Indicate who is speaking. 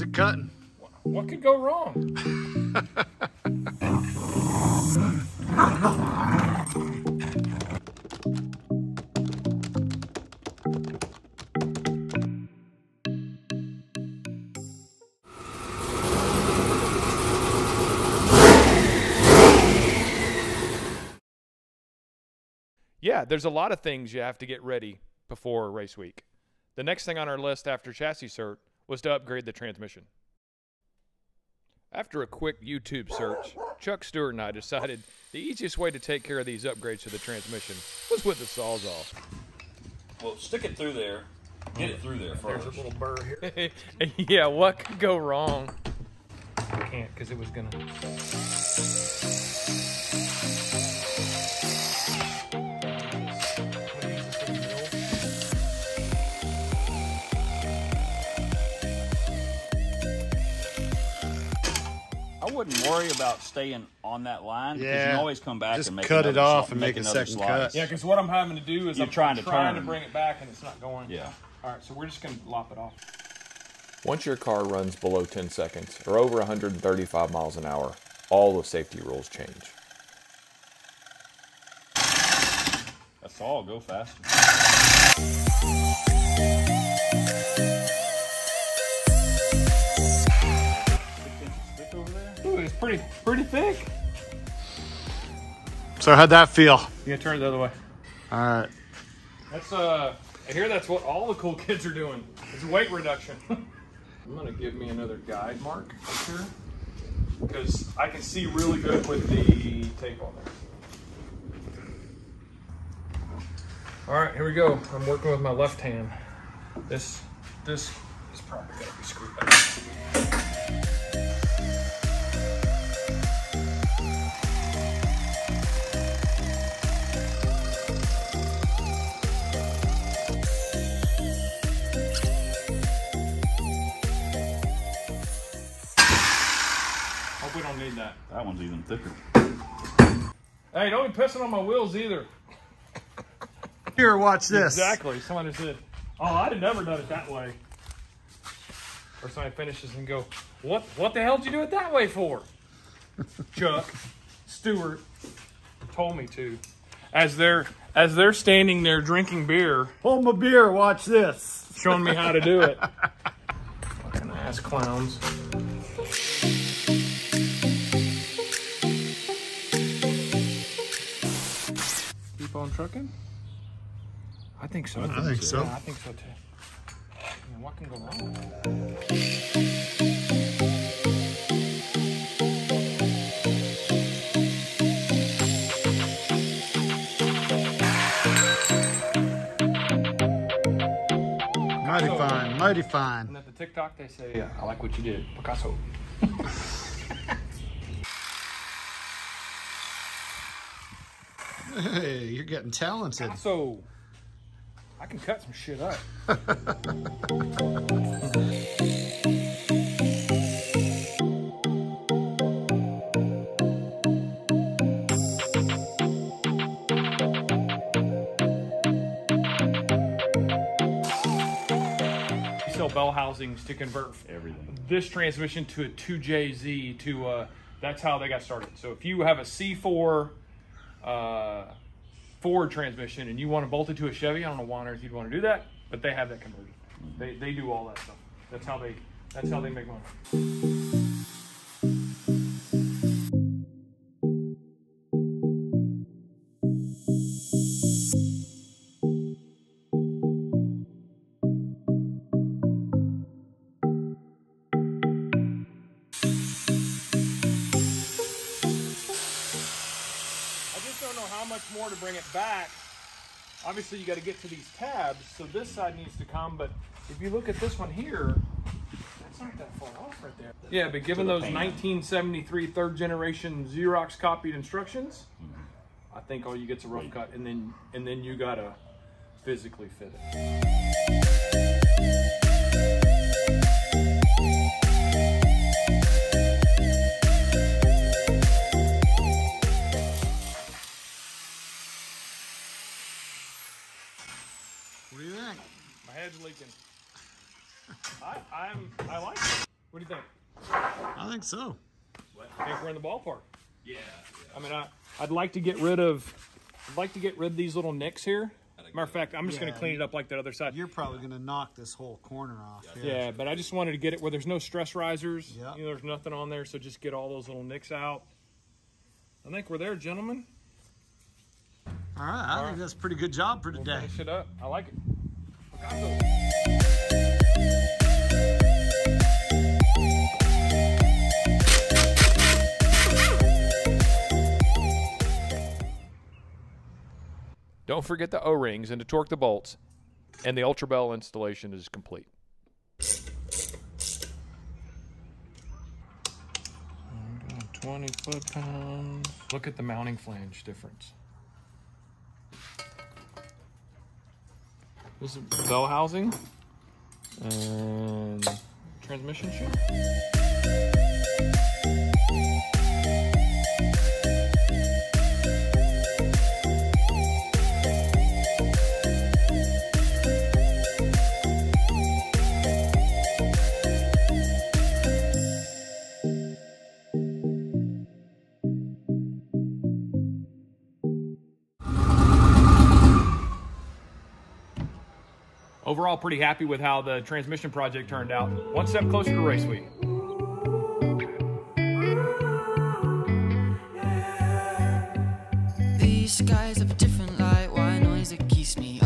Speaker 1: How's it cutting?
Speaker 2: What could go wrong? Yeah, there's a lot of things you have to get ready before race week. The next thing on our list after chassis cert was to upgrade the transmission. After a quick YouTube search, Chuck Stewart and I decided the easiest way to take care of these upgrades to the transmission was with the Sawzall.
Speaker 3: Well, stick it through there. Get it through there first.
Speaker 2: There's a little burr here. yeah, what could go wrong? I can't because it was gonna.
Speaker 3: I wouldn't worry about staying on that line because you
Speaker 1: Yeah.
Speaker 3: can always come back
Speaker 1: Just
Speaker 3: and make
Speaker 1: cut it off
Speaker 3: sli-
Speaker 1: and make a
Speaker 3: another
Speaker 1: second
Speaker 3: slice.
Speaker 1: cut.
Speaker 2: Yeah, because what I'm having to do is
Speaker 3: You're
Speaker 2: I'm
Speaker 3: trying to
Speaker 2: trying to
Speaker 3: turn.
Speaker 2: bring it back and it's not going.
Speaker 3: Yeah.
Speaker 2: All right, so we're just gonna lop it off.
Speaker 4: Once your car runs below 10 seconds or over 135 miles an hour, all the safety rules change.
Speaker 3: That's all. Go faster.
Speaker 2: It's pretty pretty thick.
Speaker 1: So how'd that feel?
Speaker 2: You gotta turn it the other way.
Speaker 1: All right.
Speaker 2: That's uh, I hear that's what all the cool kids are doing. It's weight reduction. I'm gonna give me another guide mark up here because I can see really good with the tape on there. All right, here we go. I'm working with my left hand. This this is probably gonna be screwed up. Hope we don't need that.
Speaker 3: That one's even thicker.
Speaker 2: Hey, don't be pissing on my wheels either.
Speaker 1: Here, watch this.
Speaker 2: Exactly. Somebody said, "Oh, I'd have never done it that way." Or somebody finishes and go, "What? What the hell did you do it that way for?" Chuck Stewart told me to. As they're as they're standing there drinking beer,
Speaker 1: Hold my beer. Watch this.
Speaker 2: showing me how to do it. Fucking ass clowns. On trucking. I think so.
Speaker 1: I think so.
Speaker 2: Yeah, I think so too. I mean, what can go wrong?
Speaker 1: Mighty fine. Mighty fine.
Speaker 2: And at the TikTok, they say, yeah, "I like what you did, Picasso."
Speaker 1: Hey, you're getting talented.
Speaker 2: So, I can cut some shit up. We sell bell housings to convert
Speaker 3: Everything.
Speaker 2: this transmission to a 2JZ to uh, that's how they got started. So if you have a C4 uh, Ford transmission and you want to bolt it to a Chevy, I don't know why on earth you'd want to do that, but they have that conversion. They, they do all that stuff. That's how they that's how they make money. Back. Obviously, you got to get to these tabs, so this side needs to come. But if you look at this one here, that's not that far off right there. Yeah, but given those
Speaker 3: pan.
Speaker 2: 1973 third generation Xerox copied instructions, I think all you get's a rough cut, and then and then you gotta physically fit it. I, I'm I like it. What do you think?
Speaker 1: I think so.
Speaker 2: I think we're in the ballpark.
Speaker 3: Yeah.
Speaker 2: I mean, I, I'd like to get rid of, I'd like to get rid of these little nicks here. Matter of fact, I'm just going to clean it up like that other side.
Speaker 1: You're probably going to knock this whole corner off.
Speaker 2: Yeah, yeah. but I just wanted to get it where there's no stress risers.
Speaker 1: Yeah.
Speaker 2: You know, there's nothing on there, so just get all those little nicks out. I think we're there, gentlemen.
Speaker 1: All right. I
Speaker 2: All
Speaker 1: think
Speaker 2: right.
Speaker 1: that's a pretty good job for
Speaker 2: We'll
Speaker 1: today.
Speaker 2: finish it up. I like it. Don't forget the O-rings and to torque the bolts, and the Ultra Bell installation is complete. Twenty foot pounds. Look at the mounting flange difference. This is bell housing and transmission shoe. Overall, pretty happy with how the transmission project turned out. One step closer to race week.
Speaker 5: These skies different light. Noise keeps me